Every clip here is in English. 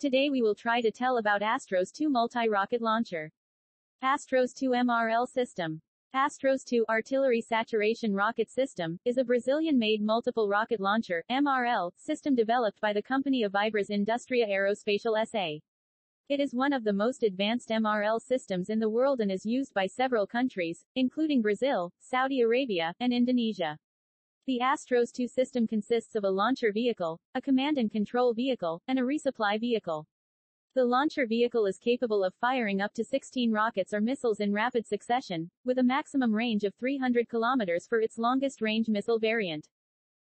Today we will try to tell about Astros 2 multi-rocket launcher. Astros 2 MRL system. Astros 2 Artillery Saturation Rocket System is a Brazilian-made multiple rocket launcher MRL system developed by the company Avibras Industria Aeroespacial SA. It is one of the most advanced MRL systems in the world and is used by several countries, including Brazil, Saudi Arabia, and Indonesia. The Astros 2 system consists of a launcher vehicle, a command and control vehicle, and a resupply vehicle. The launcher vehicle is capable of firing up to 16 rockets or missiles in rapid succession, with a maximum range of 300 kilometers for its longest range missile variant.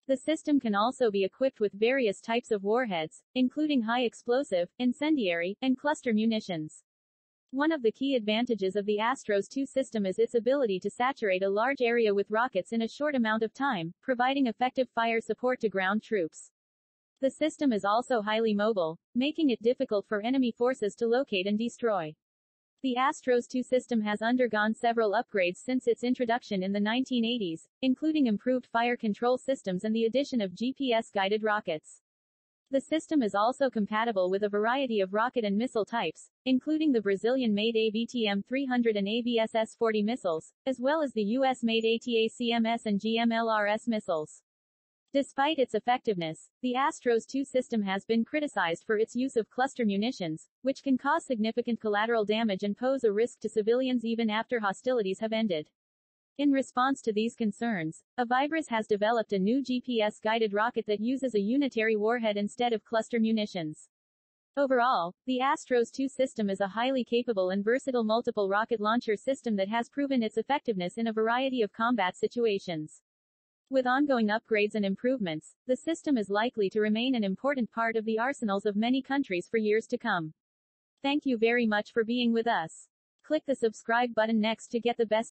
The system can also be equipped with various types of warheads, including high explosive, incendiary, and cluster munitions. One of the key advantages of the Astros 2 system is its ability to saturate a large area with rockets in a short amount of time, providing effective fire support to ground troops. The system is also highly mobile, making it difficult for enemy forces to locate and destroy. The Astros 2 system has undergone several upgrades since its introduction in the 1980s, including improved fire control systems and the addition of GPS-guided rockets. The system is also compatible with a variety of rocket and missile types, including the Brazilian-made AV-TM300 and AV-SS40 missiles, as well as the US-made ATACMS and GMLRS missiles. Despite its effectiveness, the Astros 2 system has been criticized for its use of cluster munitions, which can cause significant collateral damage and pose a risk to civilians even after hostilities have ended. In response to these concerns, Avibras has developed a new GPS-guided rocket that uses a unitary warhead instead of cluster munitions. Overall, the Astros 2 system is a highly capable and versatile multiple rocket launcher system that has proven its effectiveness in a variety of combat situations. With ongoing upgrades and improvements, the system is likely to remain an important part of the arsenals of many countries for years to come. Thank you very much for being with us. Click the subscribe button next to get the best